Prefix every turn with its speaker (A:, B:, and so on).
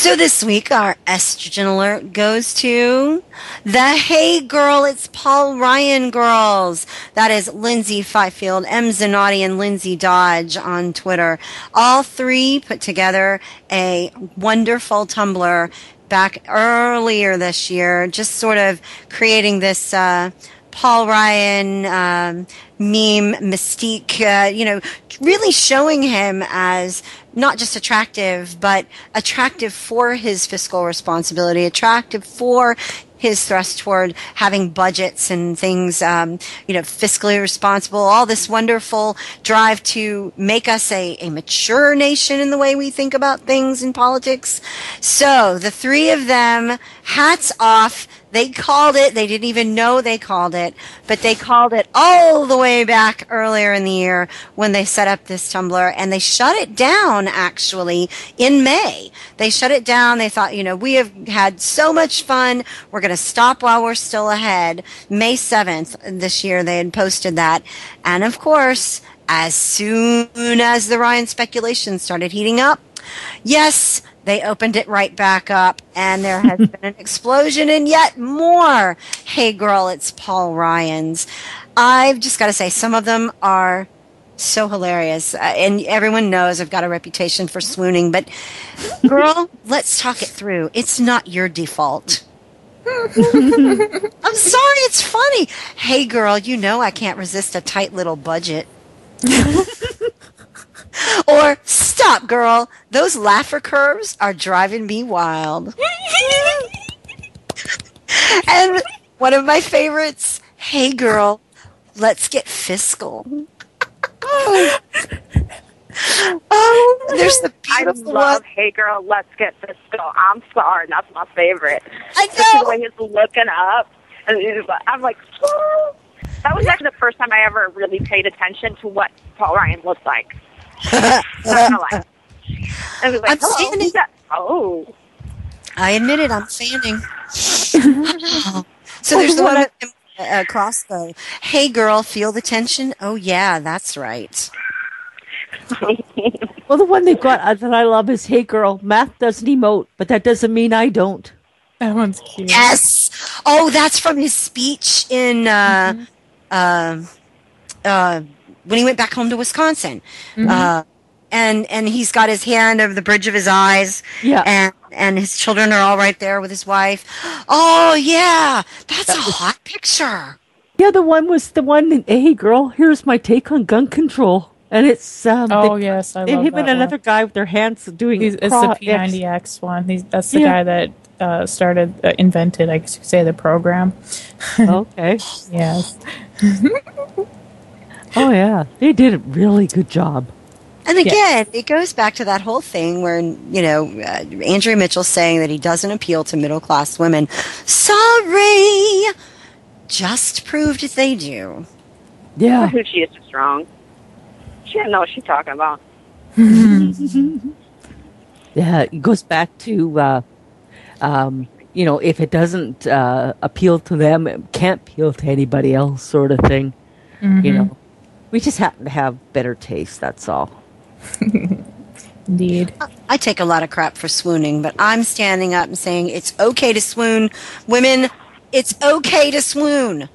A: So this week, our estrogen alert goes to the Hey Girl, It's Paul Ryan Girls. That is Lyndsey Fifield, Em Zanotti, and Lindsey Dodge on Twitter. All three put together a wonderful Tumblr back earlier this year, just sort of creating this uh, Paul Ryan um, meme mystique, uh, you know, really showing him as not just attractive, but attractive for his fiscal responsibility, attractive for his thrust toward having budgets and things, um, you know, fiscally responsible, all this wonderful drive to make us a, a mature nation in the way we think about things in politics. So the three of them, hats off they called it, they didn't even know they called it, but they called it all the way back earlier in the year when they set up this Tumblr and they shut it down actually in May. They shut it down. They thought, you know, we have had so much fun. We're going to stop while we're still ahead. May 7th this year they had posted that. And of course, as soon as the Ryan speculation started heating up, yes, they opened it right back up, and there has been an explosion in yet more. Hey, girl, it's Paul Ryan's. I've just got to say, some of them are so hilarious. Uh, and everyone knows I've got a reputation for swooning, but girl, let's talk it through. It's not your default. I'm sorry, it's funny. Hey, girl, you know I can't resist a tight little budget. or stop, girl. Those Laffer curves are driving me wild. and one of my favorites. Hey, girl, let's get fiscal. oh, there's the beautiful
B: I love
A: one.
B: Hey Girl, Let's Get Fiscal. I'm sorry, that's my favorite.
A: I know.
B: when he's looking up. And I'm like, "Oh." that was actually the first time I ever really paid attention to what Paul Ryan looked like. Not gonna lie. I was like,
A: I'm
B: hello,
A: standing-
B: Oh.
A: I admit it, I'm fanning. so there's the one with him, uh. Hey, girl, feel the tension? Oh, yeah, that's right.
C: Well, the one they've got uh, that I love is Hey Girl, math doesn't emote, but that doesn't mean I don't.
D: That one's cute.
A: Yes. Oh, that's from his speech in uh, um uh, when he went back home to Wisconsin. Uh, and and he's got his hand over the bridge of his eyes.
C: Yeah.
A: And and his children are all right there with his wife. Oh yeah, that's a hot picture.
C: Yeah, The other one was the one, in, Hey Girl, here's my take on gun control. And it's um,
D: Oh
C: they-
D: yes, I
C: they-
D: love
C: him
D: that
C: and another
D: one.
C: guy with their hands doing.
D: He's, it's
C: craw-
D: the P90X one. He's, that's the
C: Yeah.
D: guy that uh, started, uh, invented, I guess you could say, the program.
C: Okay.
D: Yes.
C: Oh yeah, they did a really good job.
A: And again, it goes back to that whole thing where, you know, uh, Andrea Mitchell saying that he doesn't appeal to middle class women. Sorry! Just proved that they do.
C: Yeah.
B: Who she is is wrong. She doesn't know what she's talking about.
C: Yeah, it goes back to, uh, um, you know, if it doesn't uh, appeal to them, it can't appeal to anybody else, sort of thing. You know, we just happen to have better taste. That's all.
D: Indeed.
A: I take a lot of crap for swooning, but I'm standing up and saying it's okay to swoon. Women, it's okay to swoon.